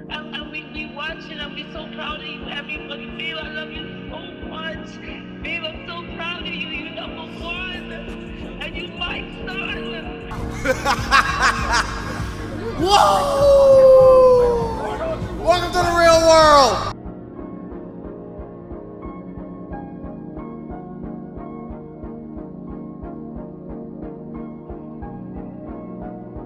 And, and we be watching and we're so proud of you, everybody. Babe, I love you so much. Babe, I'm so proud of you. You're number one. And you my son. Whoa!